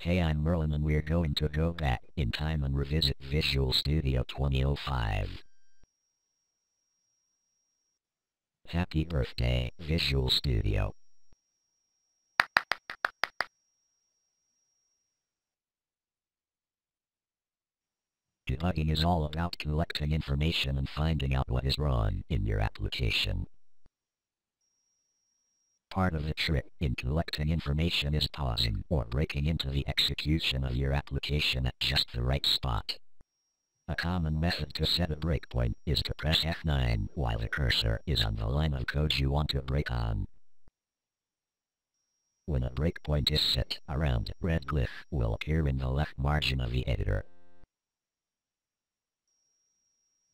Hey I'm Merlin and we're going to go back in time and revisit Visual Studio 2005. Happy birthday, Visual Studio. Debugging is all about collecting information and finding out what is wrong in your application. Part of the trick in collecting information is pausing or breaking into the execution of your application at just the right spot. A common method to set a breakpoint is to press F9 while the cursor is on the line of code you want to break on. When a breakpoint is set, a round red glyph will appear in the left margin of the editor.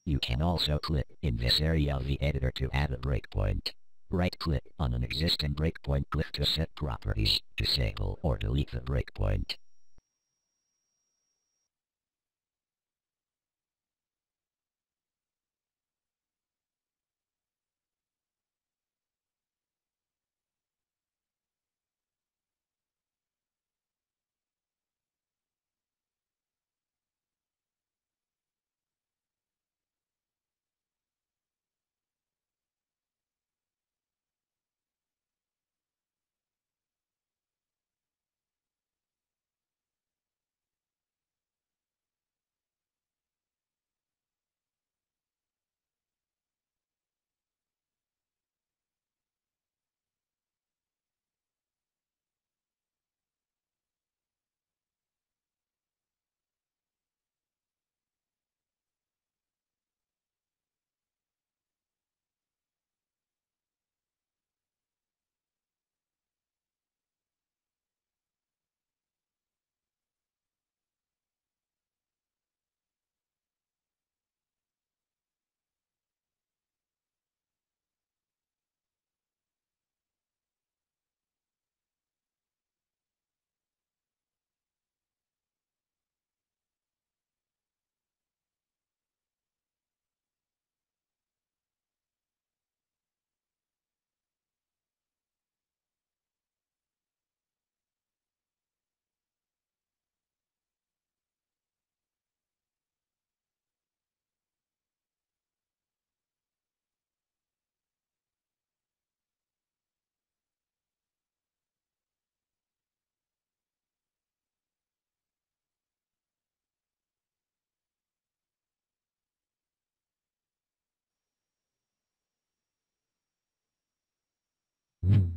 You can also click in this area of the editor to add a breakpoint. Right-click on an existing breakpoint glyph to set properties, disable or delete the breakpoint. Mm.